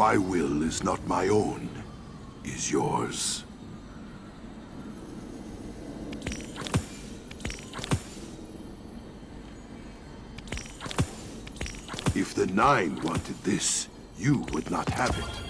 My will is not my own, is yours. If the Nine wanted this, you would not have it.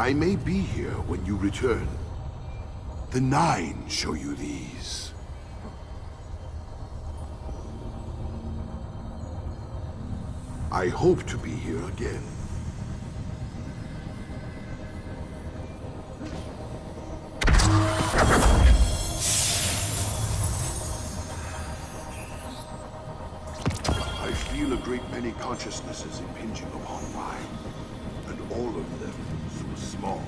I may be here when you return. The Nine show you these. I hope to be here again. I feel a great many consciousnesses impinging upon mine, and all of them small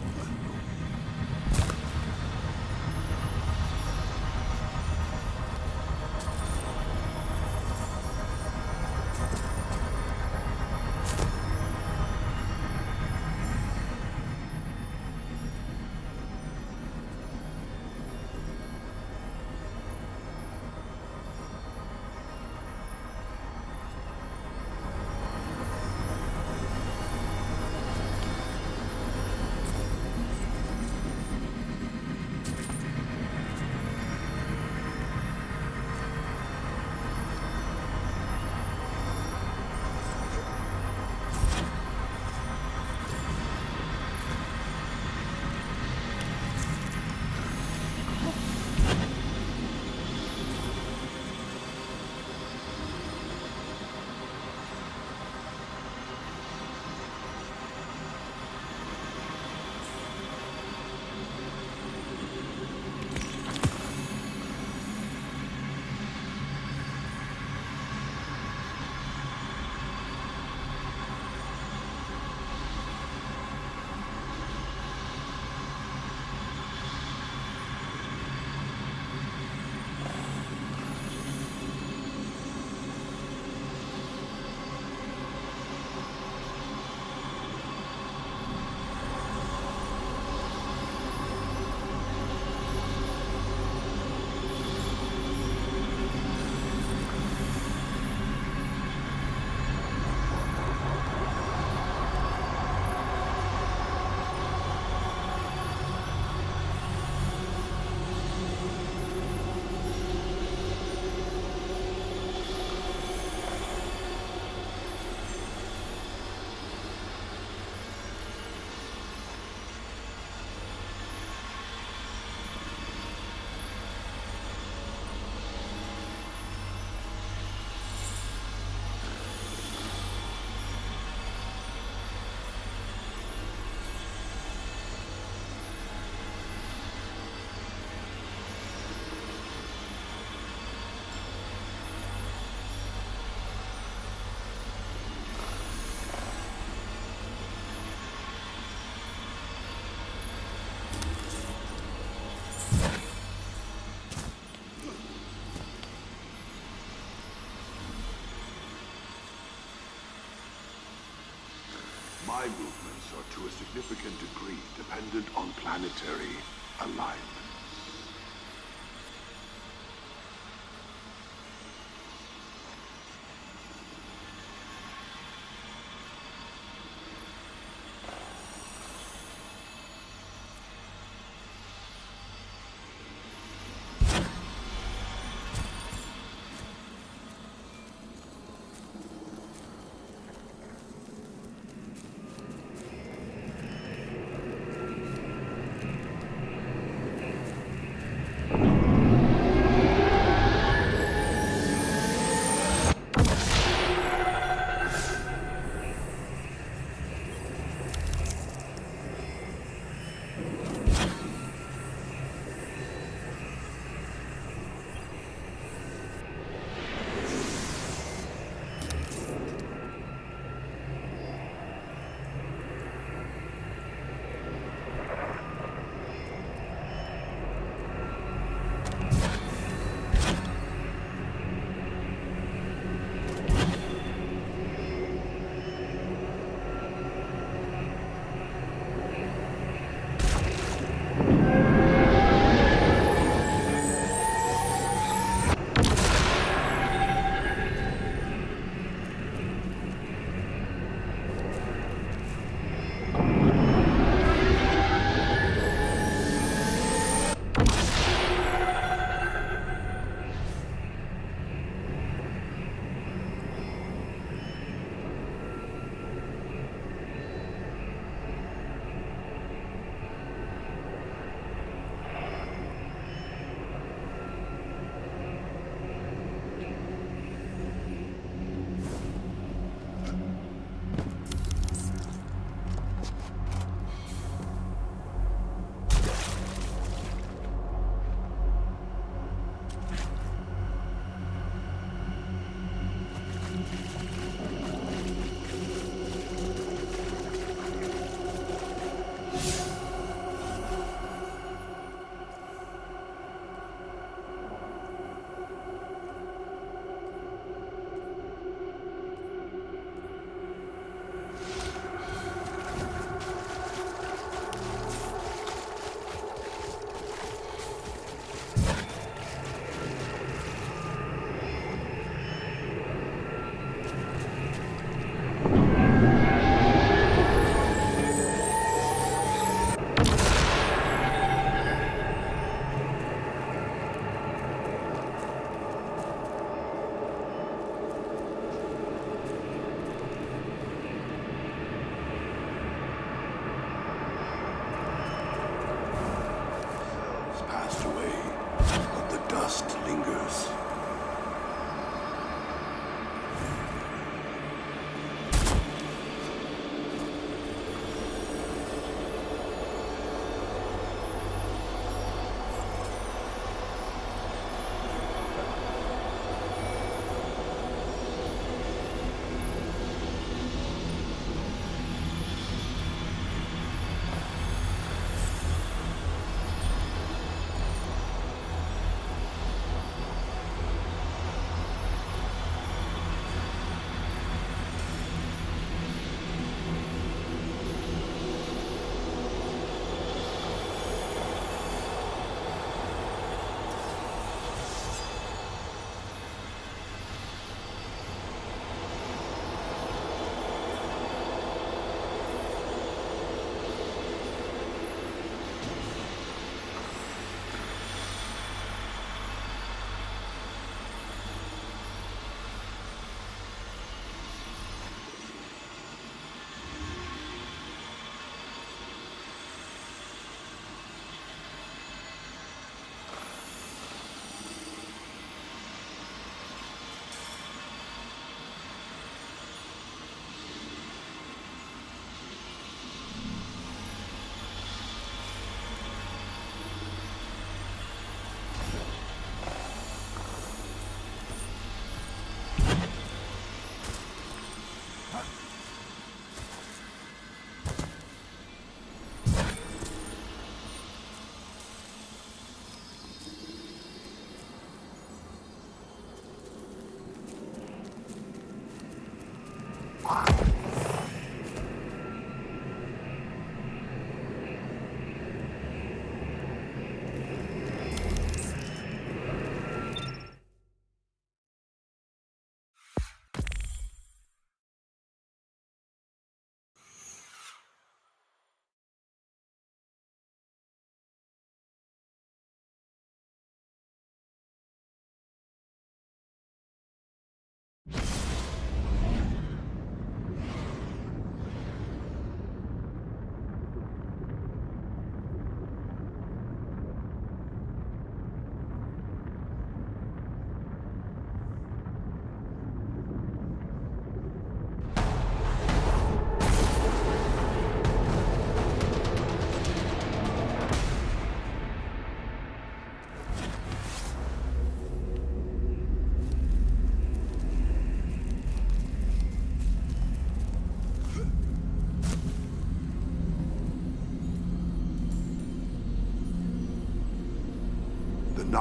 My movements are to a significant degree dependent on planetary alignment.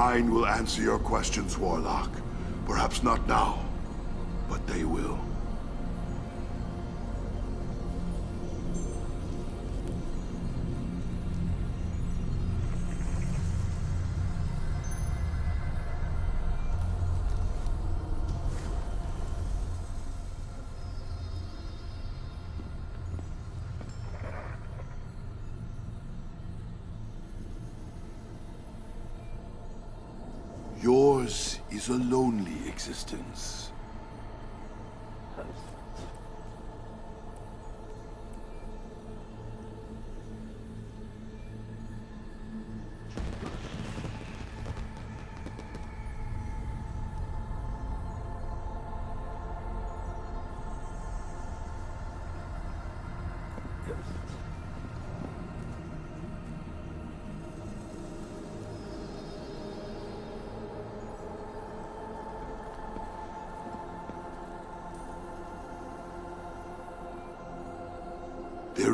Nine will answer your questions, Warlock. Perhaps not now, but they will. Yours is a lonely existence.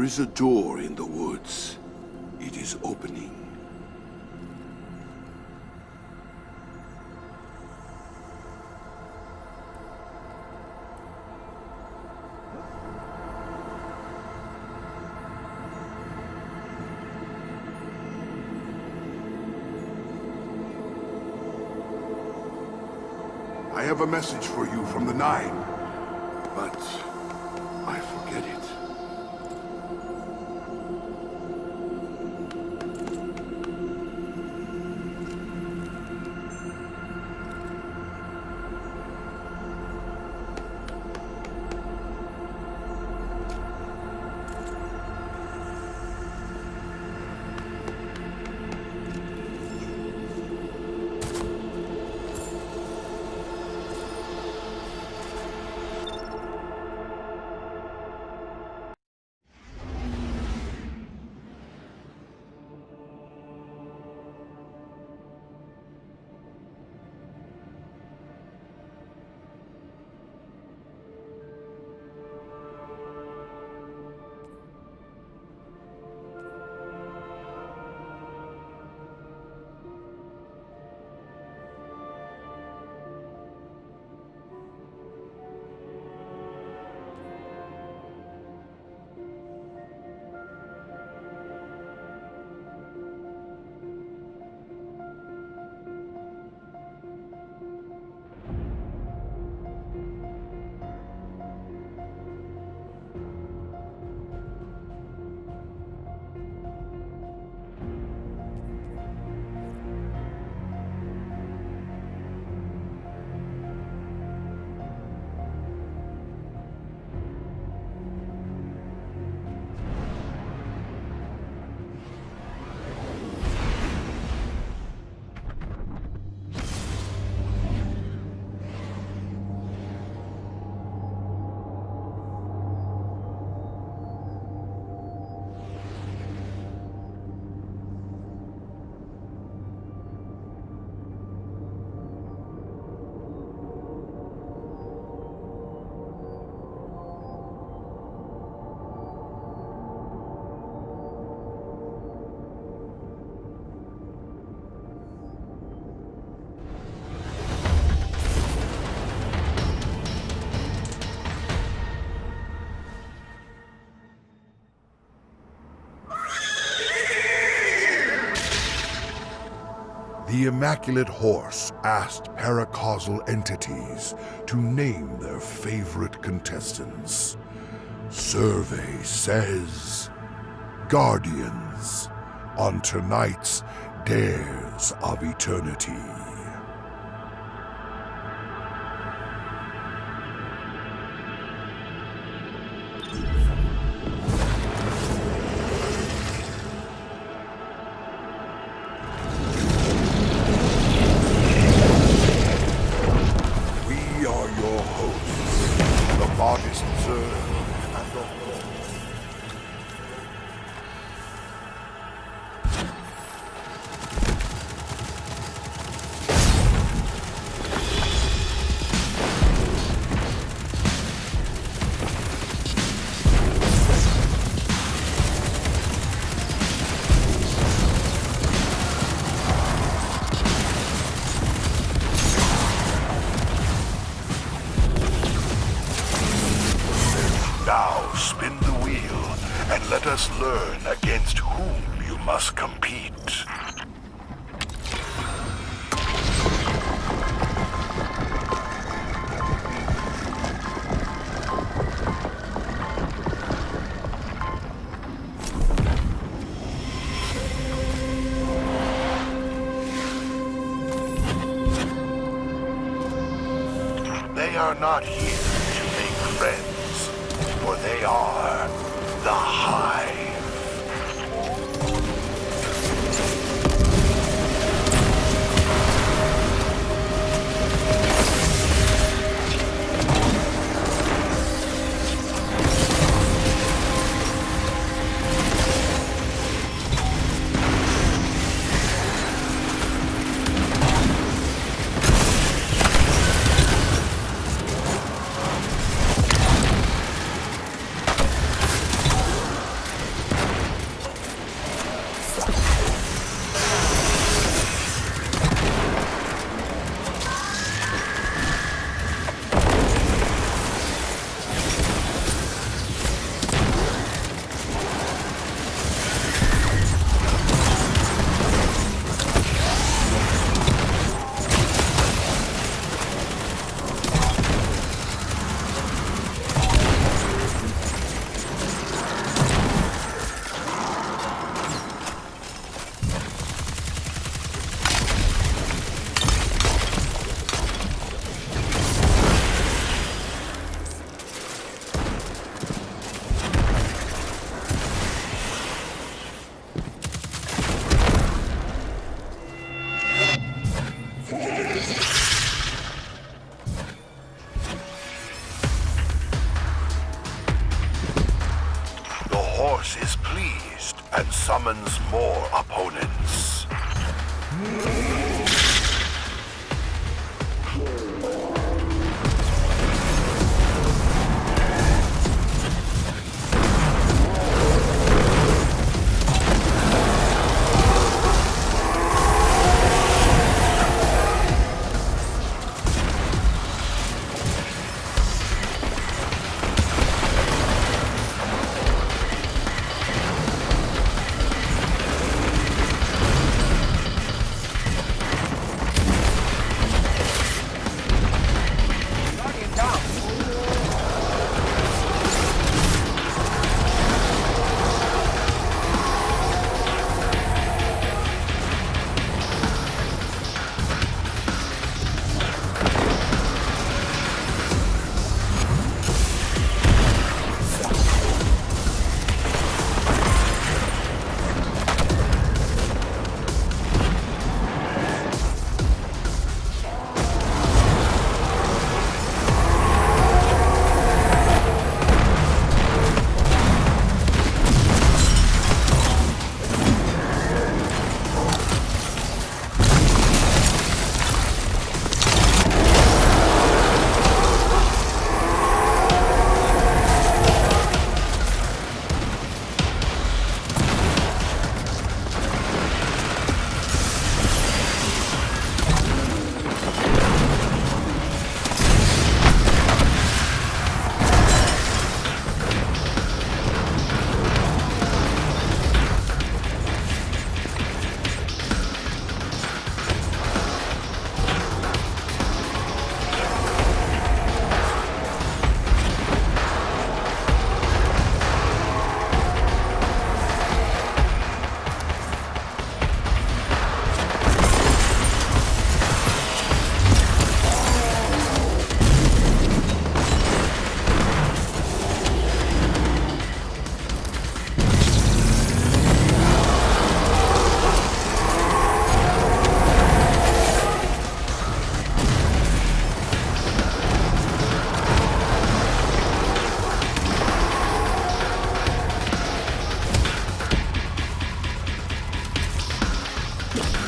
Is a door in the woods. It is opening. I have a message for you from the Nine, but The Immaculate Horse asked paracausal entities to name their favorite contestants. Survey says Guardians on tonight's Dares of Eternity. you.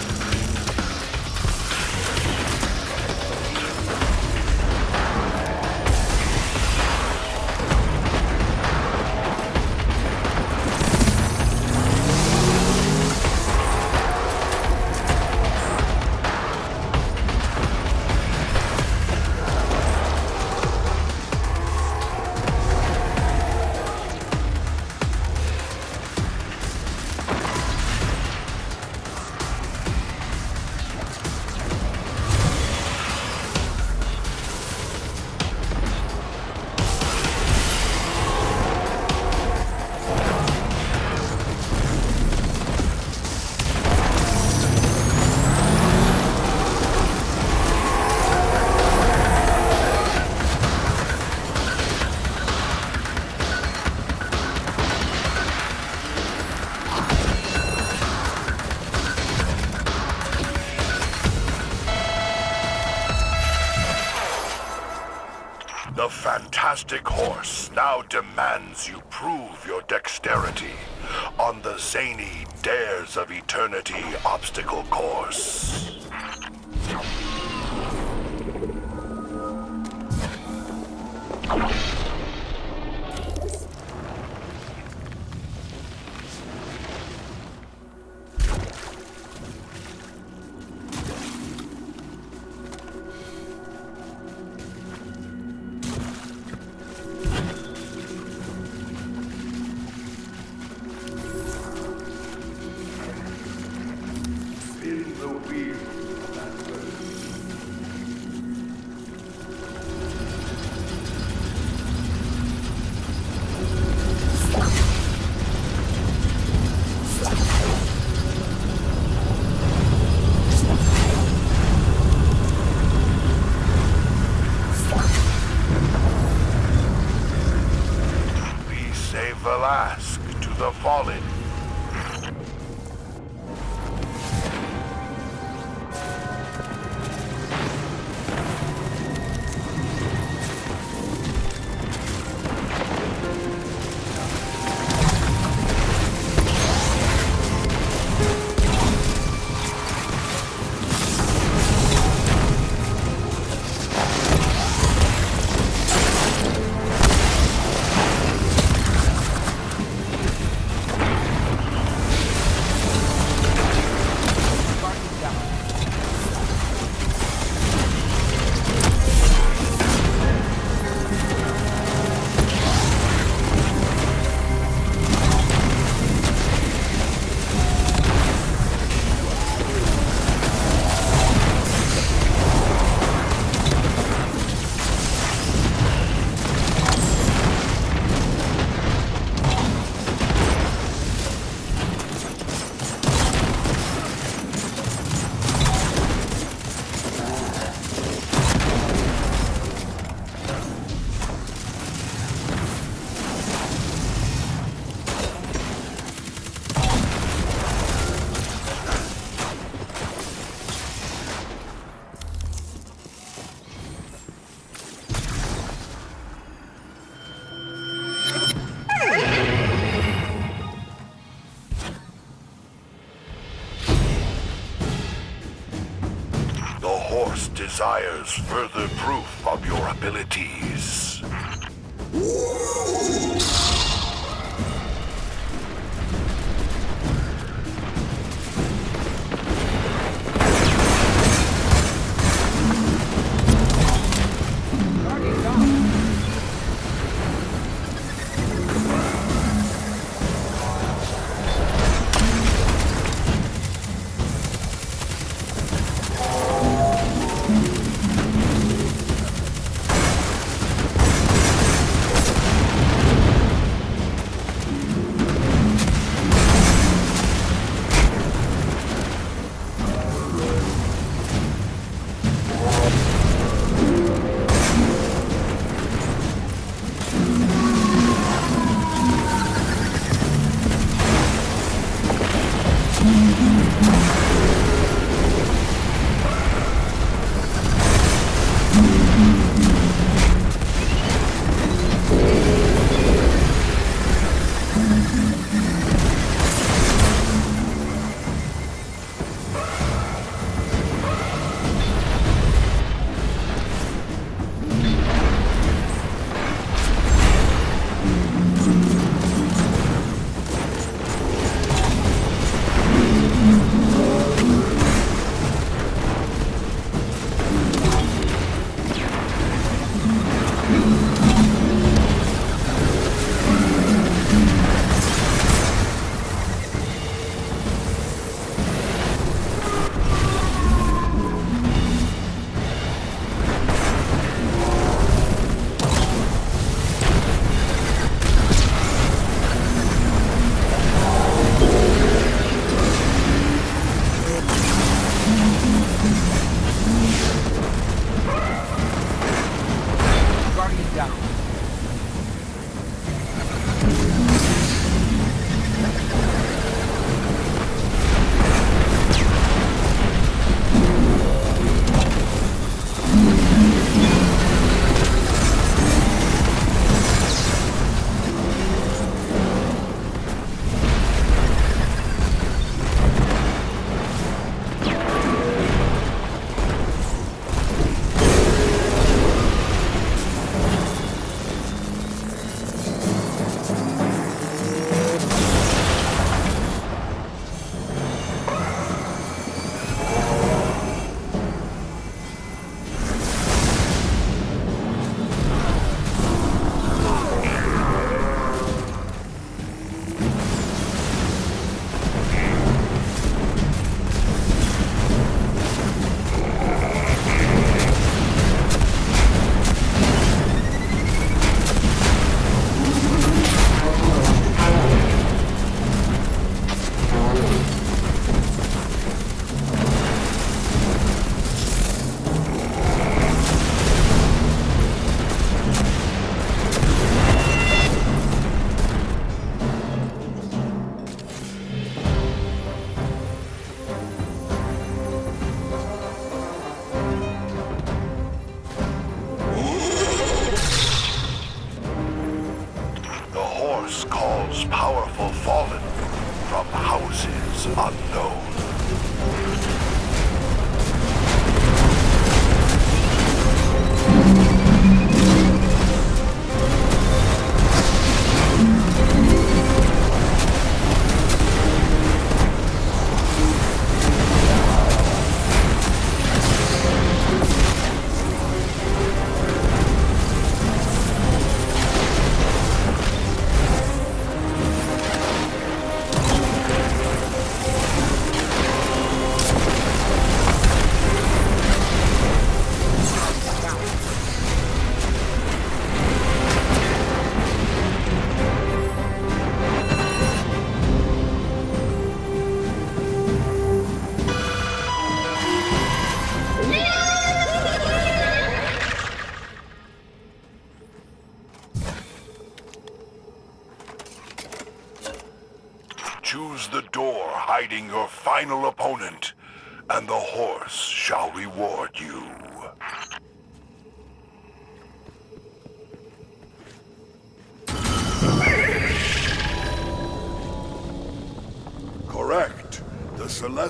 Majestic horse now demands you prove your dexterity on the zany Dares of Eternity obstacle course. Horse desires further proof of your abilities.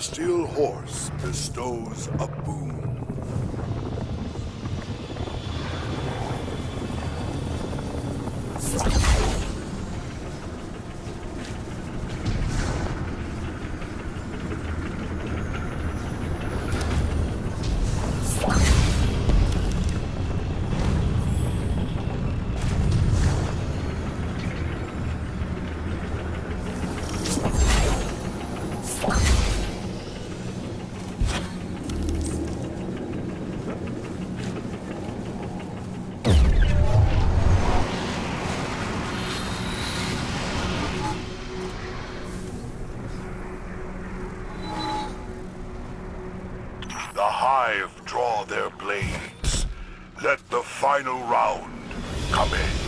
Celestial Horse bestows a boon. Final round commence.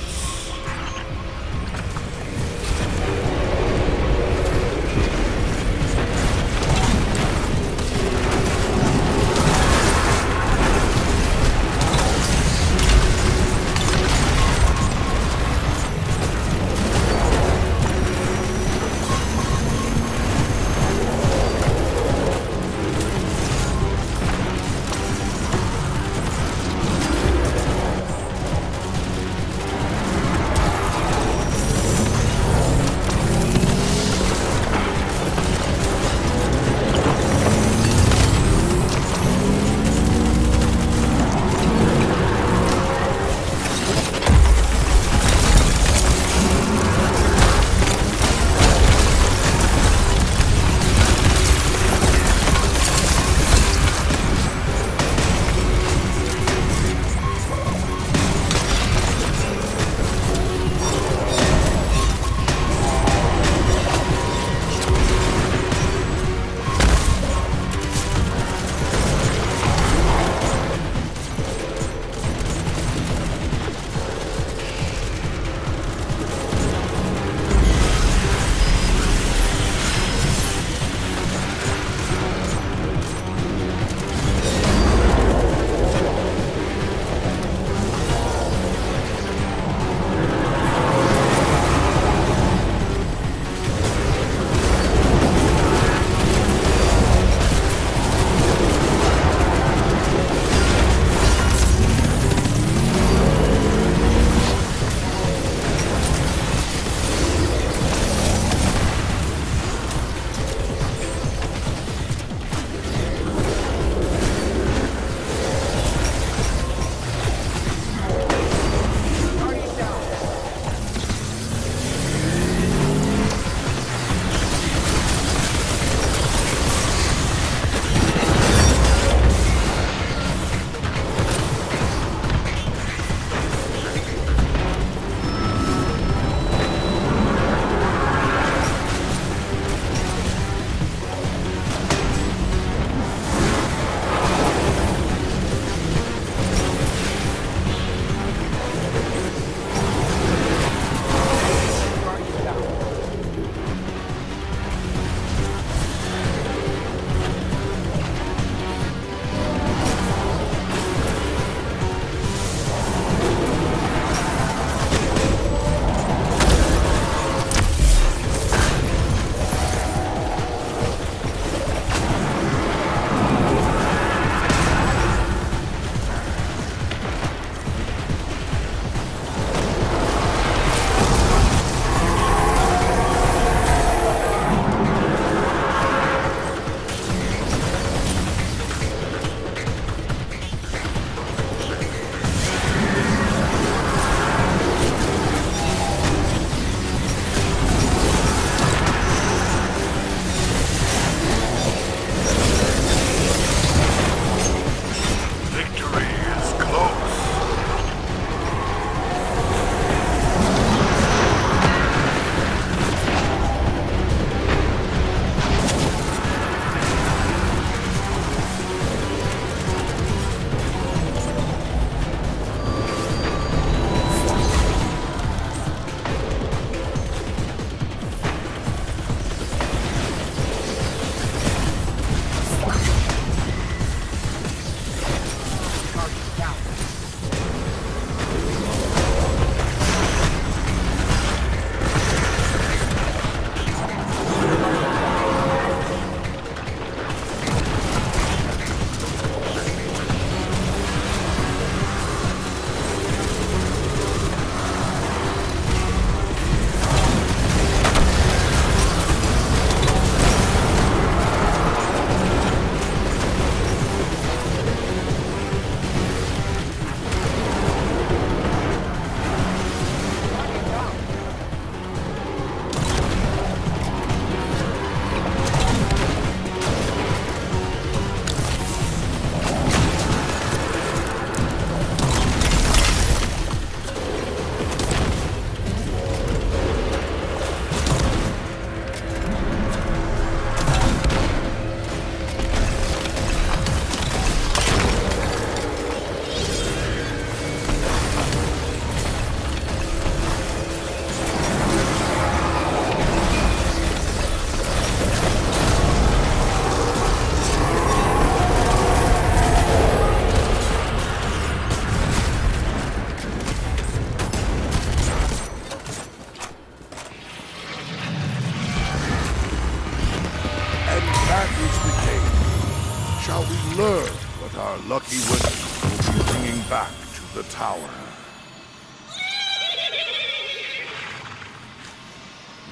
Lucky winner will be bringing back to the tower.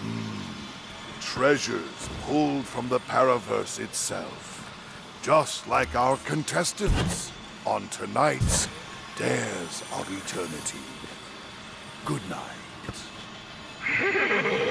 Hmm. Treasures pulled from the Paraverse itself. Just like our contestants on tonight's Dares of Eternity. Good night.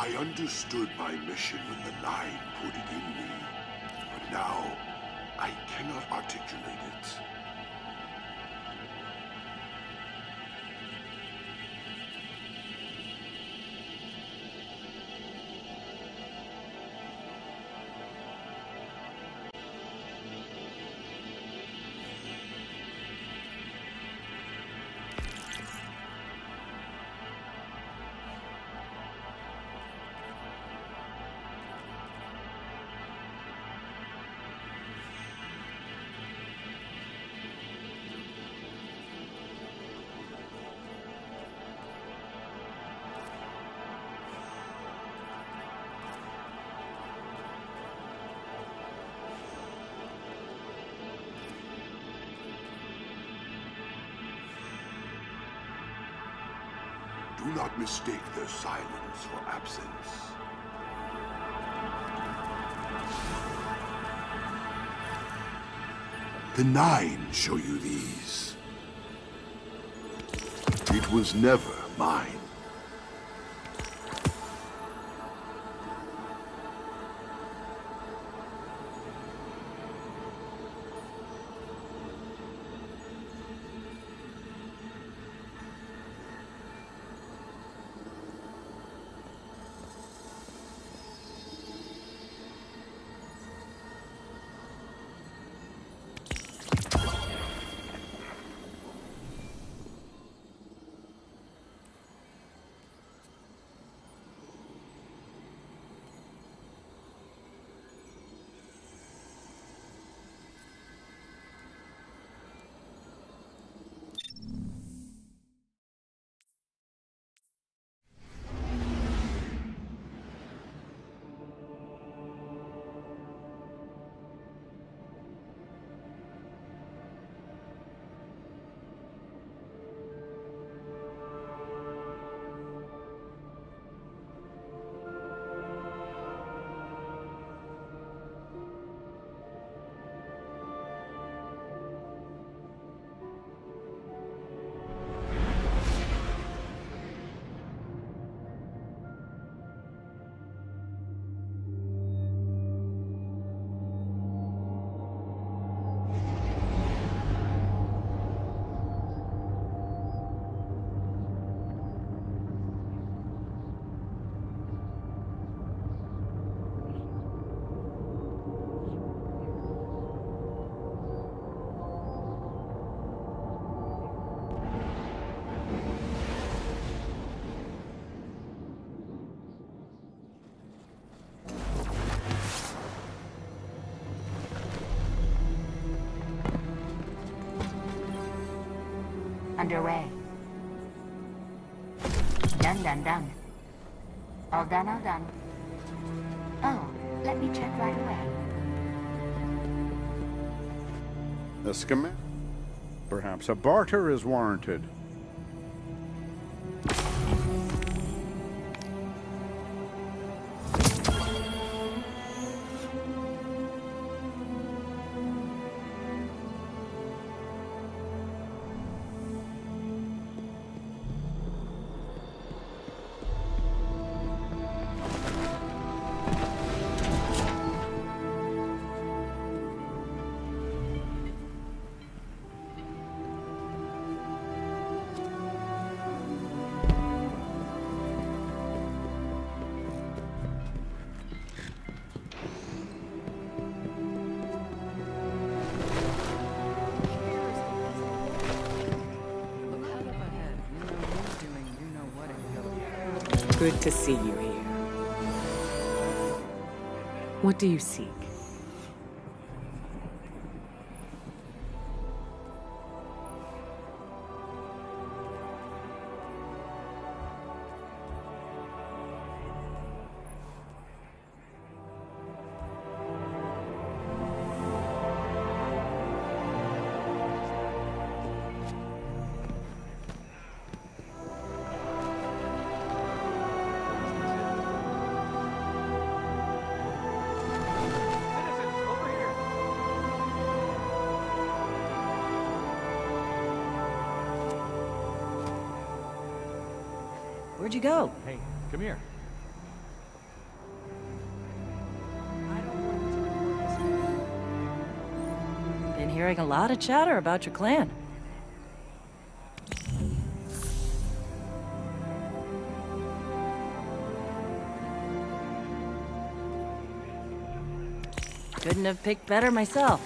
I understood my mission when the Nine put it in me. But now, I cannot articulate it. Do not mistake their silence for absence. The Nine show you these. It was never mine. Underway. Done, done, done. All done, all done. Oh, let me check right away. A schematic? Perhaps a barter is warranted. To see you here. What do you seek? Where'd you go? Hey, come here. Been hearing a lot of chatter about your clan. Couldn't have picked better myself.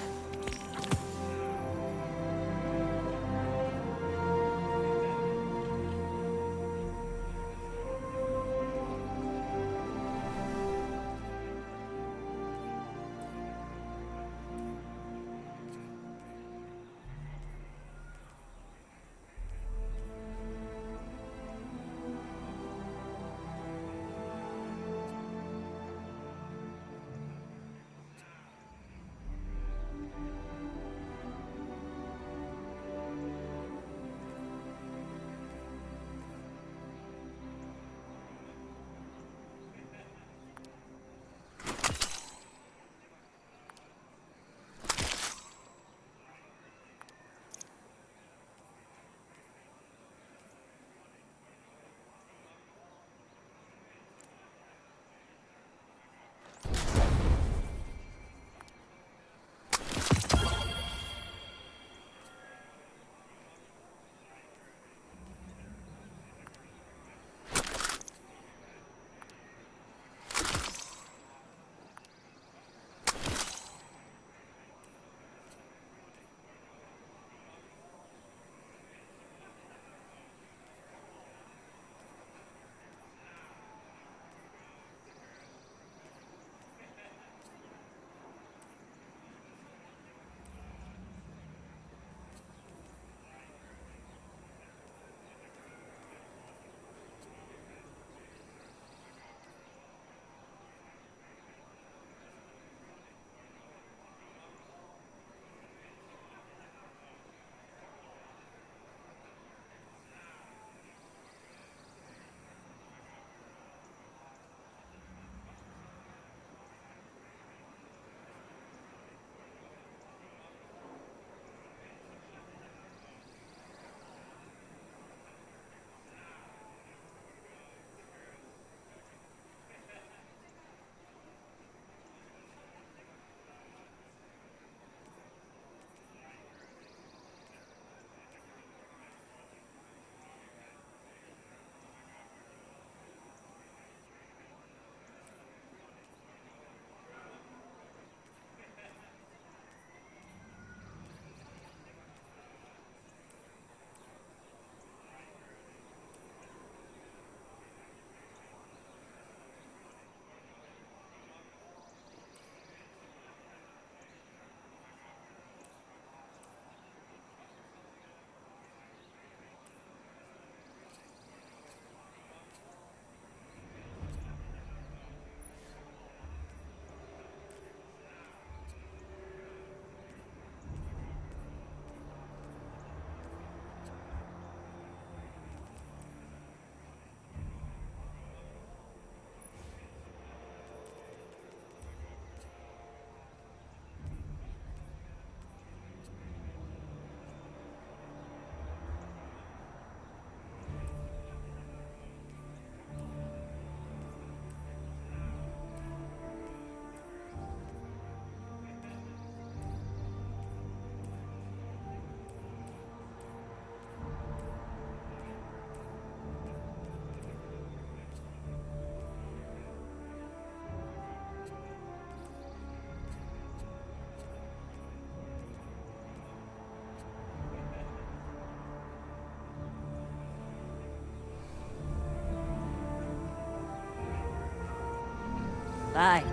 Bye.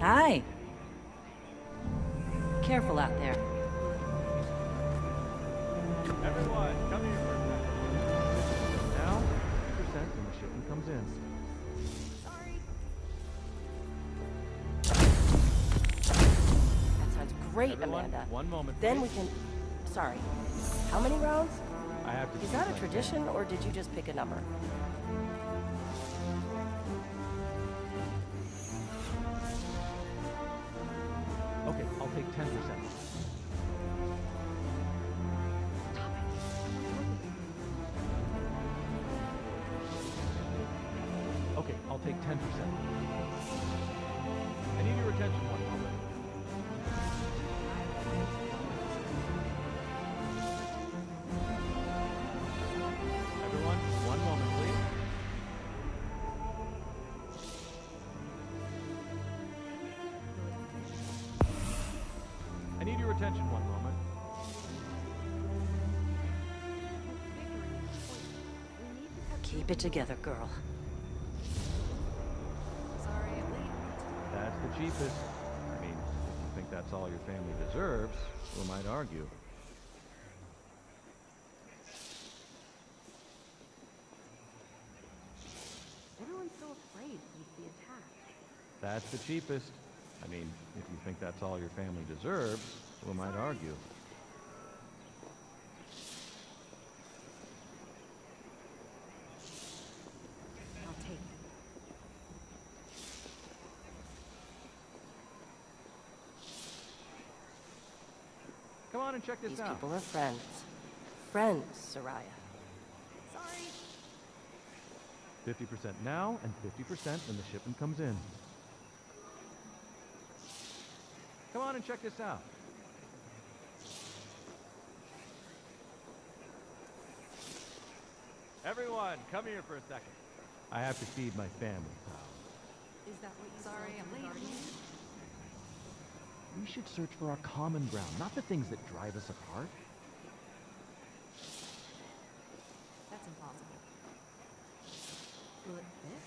Hi. Careful out there. Everyone, come here for a second. Now, 50% when the shipment comes in. That sounds great, Everyone, Amanda. one moment, Then we can. Sorry. How many rounds? I have to Is that a my tradition, or did you just pick a number? Moment. Keep it together, girl. That's the cheapest. I mean, if you think that's all your family deserves, who might argue? Everyone's so afraid we'd be attacked. That's the cheapest. I mean, if you think that's all your family deserves, who might argue? I'll take it. Come on and check this These out. people are friends. Friends, Soraya. Sorry. 50% now and 50% when the shipment comes in. Come on and check this out. Everyone, come here for a second. I have to feed my family, pal. Is that what you Sorry, I'm late. We should search for our common ground, not the things that drive us apart. That's impossible. Will it fit?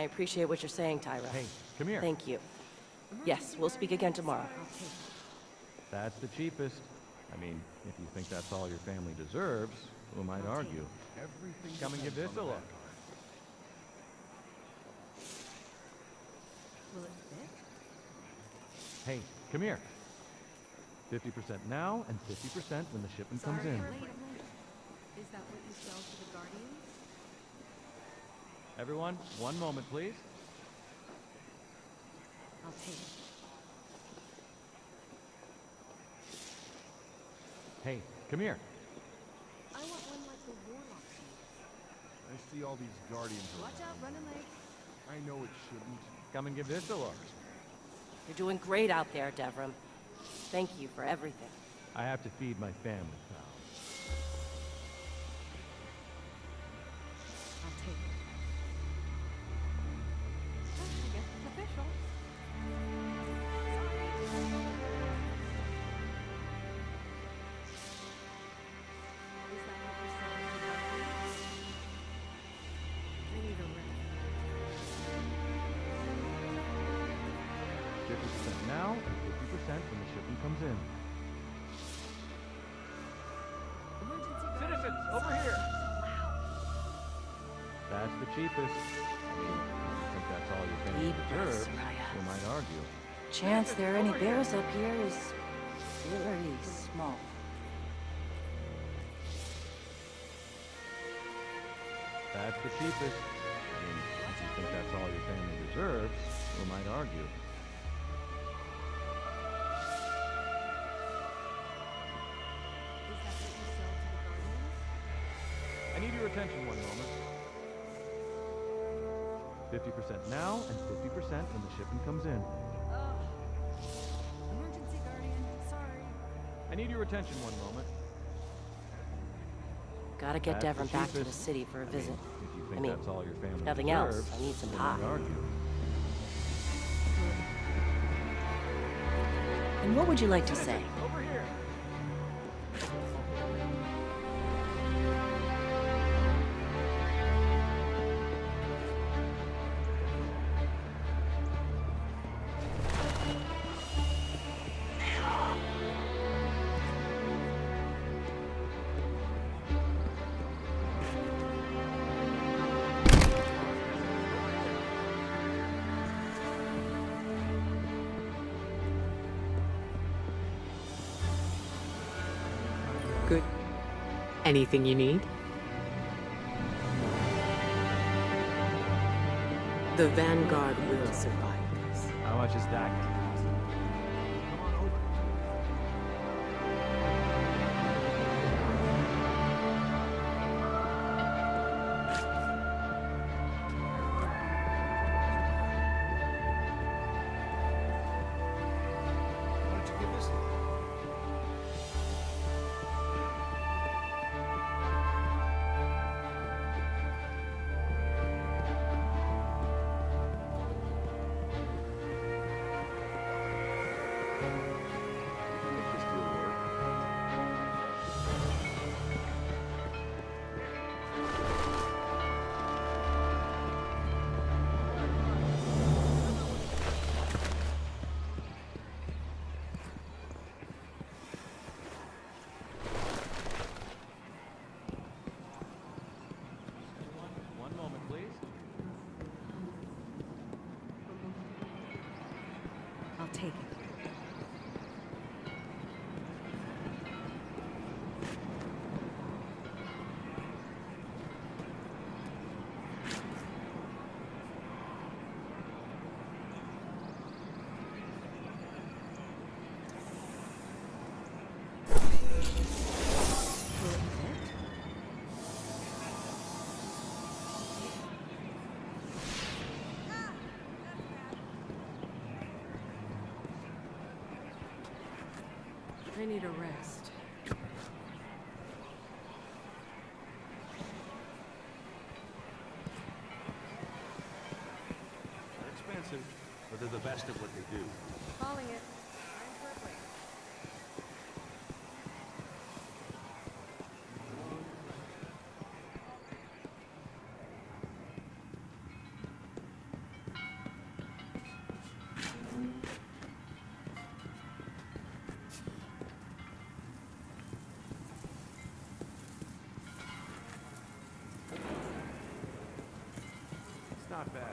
I appreciate what you're saying, Tyra. Hey, come here. Thank you. Yes, we'll speak again tomorrow. I'll take it. That's the cheapest. I mean, if you think that's all your family deserves, who might argue? Everything Come and give this a look. Will it fit? Hey, come here. 50% now and 50% when the shipment comes in. I'm late. I'm late. Is that what you sell to the Guardians? Everyone, one moment, please. I'll take it. Hey, come here. I want one like the Warlocks use. I see all these guardians Watch out, around. running late. I know it shouldn't. Come and give this a look. You're doing great out there, Devram. Thank you for everything. I have to feed my family, pal. Chance there are any bears up here is very small. That's the cheapest. I mean, if you think that's all your family deserves, who might argue? Is that what you sell to the Guardians? I need your attention one moment. 50% now and 50% when the shipment comes in. Need your attention one moment. Gotta get the back to the city for a I mean, visit. think I mean, that's all your family nothing else. I need some pie. And what would you like to say? Over here. Anything you need? The Vanguard will survive this. How much is that I need a rest. They're expensive, but they're the best at what they do. Calling it. Not bad.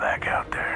Back out there.